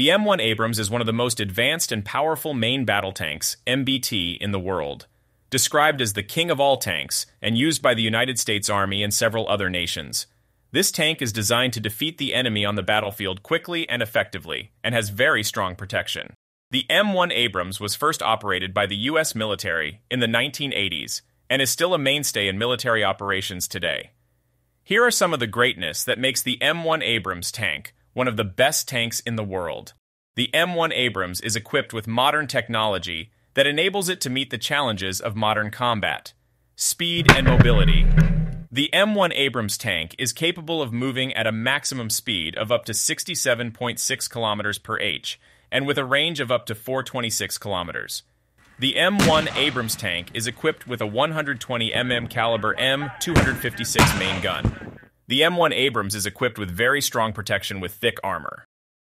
The M1 Abrams is one of the most advanced and powerful main battle tanks, MBT, in the world. Described as the king of all tanks and used by the United States Army and several other nations. This tank is designed to defeat the enemy on the battlefield quickly and effectively, and has very strong protection. The M1 Abrams was first operated by the U.S. military in the 1980s and is still a mainstay in military operations today. Here are some of the greatness that makes the M1 Abrams tank one of the best tanks in the world. The M1 Abrams is equipped with modern technology that enables it to meet the challenges of modern combat speed and mobility. The M1 Abrams tank is capable of moving at a maximum speed of up to 67.6 kilometers per h and with a range of up to 426 kilometers. The M1 Abrams tank is equipped with a 120 mm caliber M256 main gun. The M1 Abrams is equipped with very strong protection with thick armor.